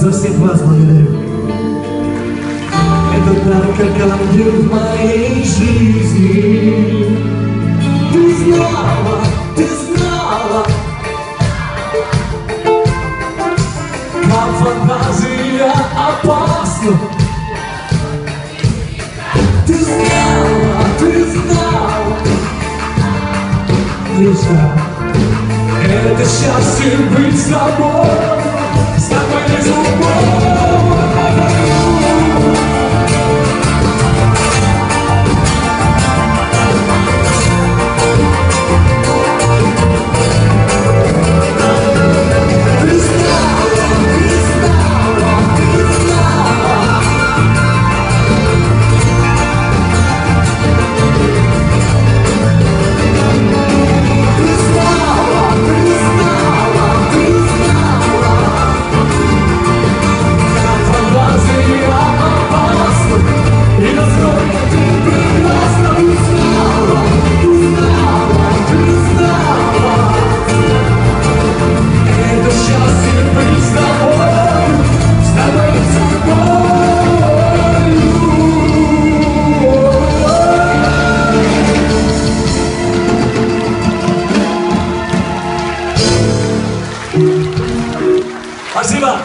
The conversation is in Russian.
за всех вас благодарю. Это так, как ангел в моей жизни. Ты знала, ты знала, как фантазия опасна. Ты знала, ты знала, Лиса, это счастье быть с тобой. Спасибо!